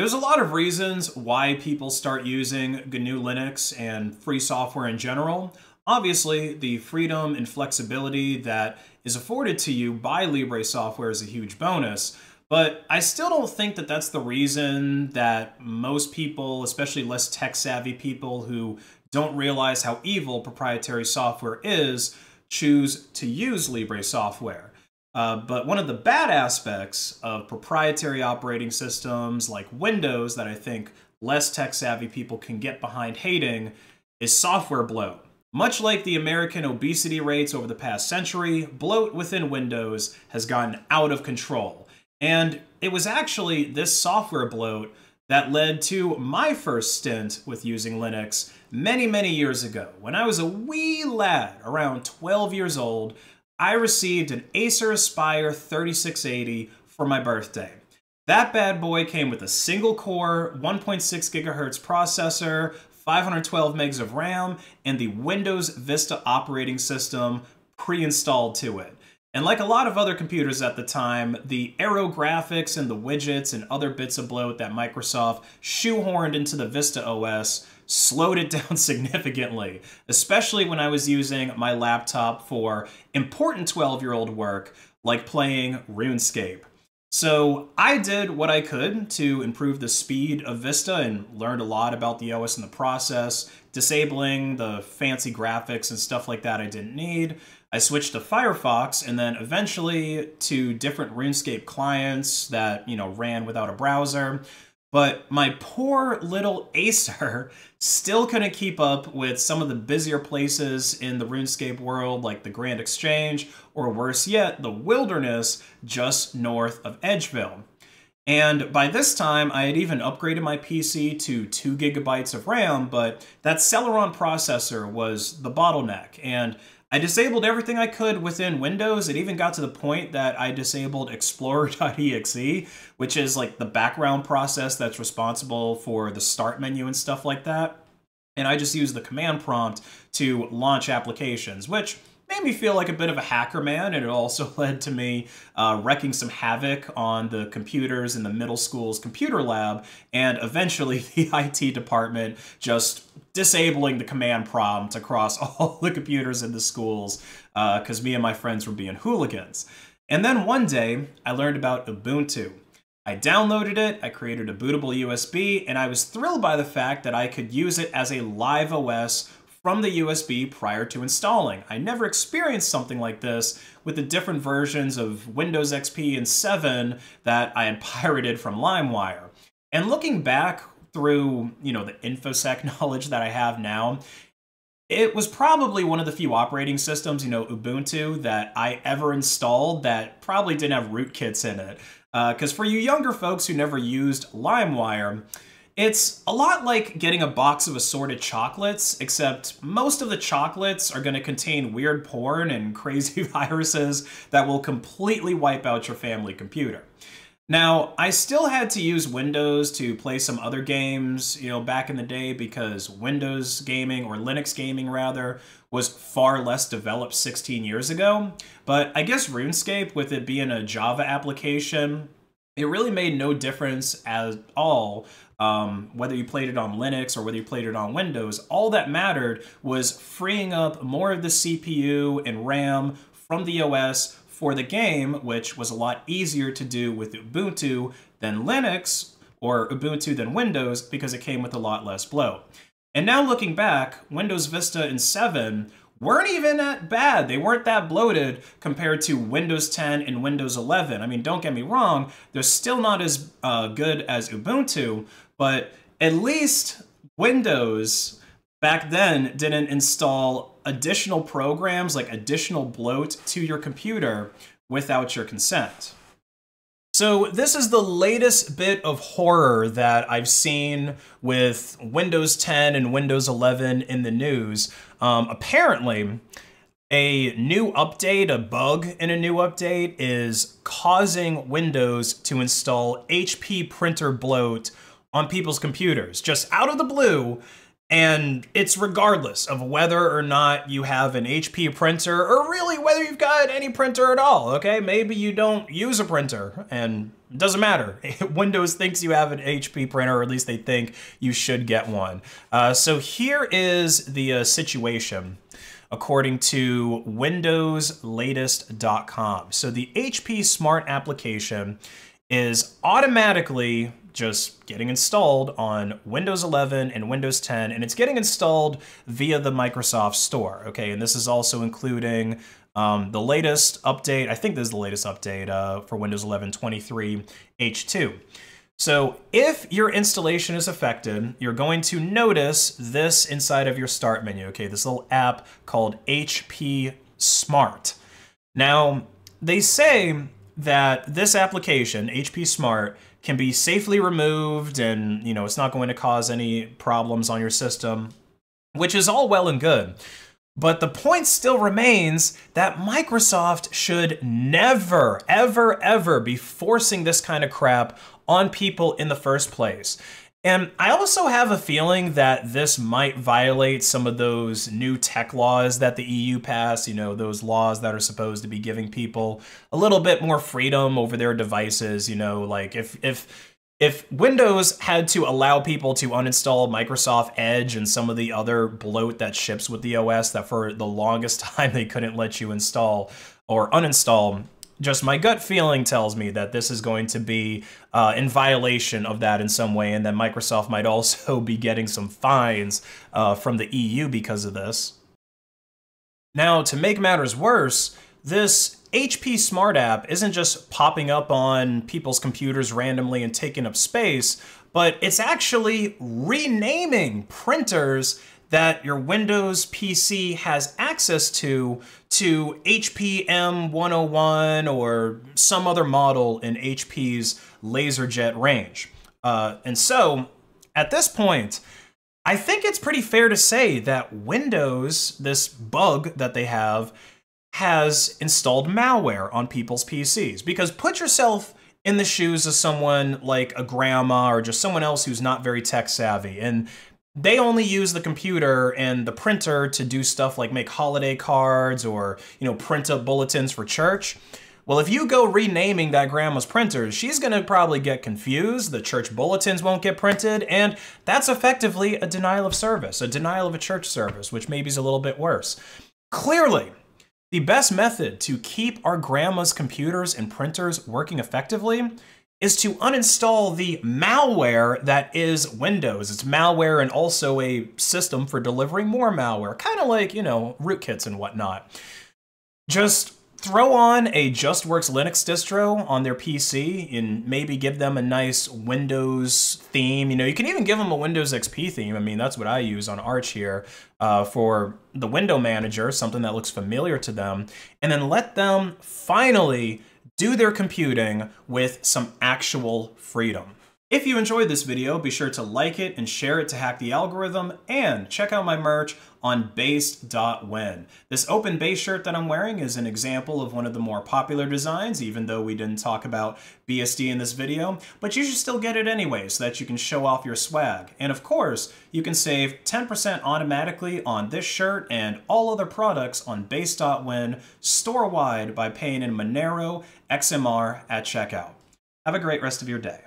There's a lot of reasons why people start using GNU Linux and free software in general. Obviously, the freedom and flexibility that is afforded to you by Libre software is a huge bonus, but I still don't think that that's the reason that most people, especially less tech savvy people who don't realize how evil proprietary software is, choose to use Libre software. Uh, but one of the bad aspects of proprietary operating systems like Windows that I think less tech savvy people can get behind hating is software bloat. Much like the American obesity rates over the past century, bloat within Windows has gotten out of control. And it was actually this software bloat that led to my first stint with using Linux many, many years ago. When I was a wee lad, around 12 years old, I received an Acer Aspire 3680 for my birthday. That bad boy came with a single core, 1.6 gigahertz processor, 512 megs of RAM, and the Windows Vista operating system pre-installed to it. And like a lot of other computers at the time, the Aero graphics and the widgets and other bits of bloat that Microsoft shoehorned into the Vista OS slowed it down significantly, especially when I was using my laptop for important 12 year old work like playing RuneScape. So I did what I could to improve the speed of Vista and learned a lot about the OS in the process, disabling the fancy graphics and stuff like that I didn't need. I switched to Firefox and then eventually to different RuneScape clients that, you know, ran without a browser. But my poor little Acer still couldn't keep up with some of the busier places in the RuneScape world, like the Grand Exchange, or worse yet, the Wilderness just north of Edgeville. And by this time, I had even upgraded my PC to 2 gigabytes of RAM, but that Celeron processor was the bottleneck, and I disabled everything I could within Windows. It even got to the point that I disabled Explorer.exe, which is like the background process that's responsible for the start menu and stuff like that. And I just used the command prompt to launch applications, which made me feel like a bit of a hacker man, and it also led to me uh, wrecking some havoc on the computers in the middle school's computer lab, and eventually the IT department just disabling the command prompt across all the computers in the schools because uh, me and my friends were being hooligans. And then one day, I learned about Ubuntu. I downloaded it, I created a bootable USB, and I was thrilled by the fact that I could use it as a live OS from the USB prior to installing. I never experienced something like this with the different versions of Windows XP and 7 that I had pirated from LimeWire. And looking back through, you know, the InfoSec knowledge that I have now, it was probably one of the few operating systems, you know, Ubuntu, that I ever installed that probably didn't have rootkits in it. Because uh, for you younger folks who never used LimeWire, it's a lot like getting a box of assorted chocolates, except most of the chocolates are going to contain weird porn and crazy viruses that will completely wipe out your family computer. Now, I still had to use Windows to play some other games, you know, back in the day because Windows gaming, or Linux gaming rather, was far less developed 16 years ago. But I guess RuneScape, with it being a Java application, it really made no difference at all um, whether you played it on Linux or whether you played it on Windows. All that mattered was freeing up more of the CPU and RAM from the OS for the game, which was a lot easier to do with Ubuntu than Linux or Ubuntu than Windows because it came with a lot less bloat. And now looking back, Windows Vista and 7 weren't even that bad. They weren't that bloated compared to Windows 10 and Windows 11. I mean, don't get me wrong, they're still not as uh, good as Ubuntu, but at least Windows back then didn't install additional programs like additional bloat to your computer without your consent. So this is the latest bit of horror that I've seen with Windows 10 and Windows 11 in the news. Um, apparently, a new update, a bug in a new update, is causing Windows to install HP printer bloat on people's computers. Just out of the blue, And it's regardless of whether or not you have an HP printer or really whether you've got any printer at all, okay? Maybe you don't use a printer and it doesn't matter. Windows thinks you have an HP printer, or at least they think you should get one. Uh, so here is the uh, situation according to windowslatest.com. So the HP Smart application is automatically just getting installed on Windows 11 and Windows 10, and it's getting installed via the Microsoft Store. Okay, and this is also including um, the latest update. I think this is the latest update uh, for Windows 11 23 H2. So if your installation is affected, you're going to notice this inside of your start menu. Okay, this little app called HP Smart. Now, they say that this application, HP Smart, can be safely removed and, you know, it's not going to cause any problems on your system, which is all well and good. But the point still remains that Microsoft should never, ever, ever be forcing this kind of crap on people in the first place. And I also have a feeling that this might violate some of those new tech laws that the EU passed, you know, those laws that are supposed to be giving people a little bit more freedom over their devices, you know, like if if if Windows had to allow people to uninstall Microsoft Edge and some of the other bloat that ships with the OS that for the longest time they couldn't let you install or uninstall, just my gut feeling tells me that this is going to be uh, in violation of that in some way, and that Microsoft might also be getting some fines uh, from the EU because of this. Now, to make matters worse, this HP Smart app isn't just popping up on people's computers randomly and taking up space, but it's actually renaming printers that your Windows PC has access to to HP M101 or some other model in HP's LaserJet range. Uh, and so, at this point, I think it's pretty fair to say that Windows, this bug that they have, has installed malware on people's PCs. Because put yourself in the shoes of someone like a grandma or just someone else who's not very tech savvy. And they only use the computer and the printer to do stuff like make holiday cards or, you know, print up bulletins for church. Well, if you go renaming that grandma's printers, she's going to probably get confused, the church bulletins won't get printed, and that's effectively a denial of service, a denial of a church service, which maybe is a little bit worse. Clearly, the best method to keep our grandma's computers and printers working effectively is to uninstall the malware that is Windows. It's malware and also a system for delivering more malware, kind of like, you know, rootkits and whatnot. Just throw on a JustWorks Linux distro on their PC and maybe give them a nice Windows theme. You know, you can even give them a Windows XP theme. I mean, that's what I use on Arch here uh, for the window manager, something that looks familiar to them, and then let them finally do their computing with some actual freedom. If you enjoyed this video, be sure to like it and share it to hack the algorithm, and check out my merch on based.win. This open base shirt that I'm wearing is an example of one of the more popular designs, even though we didn't talk about BSD in this video, but you should still get it anyway so that you can show off your swag. And of course, you can save 10% automatically on this shirt and all other products on based.win store-wide by paying in Monero XMR at checkout. Have a great rest of your day.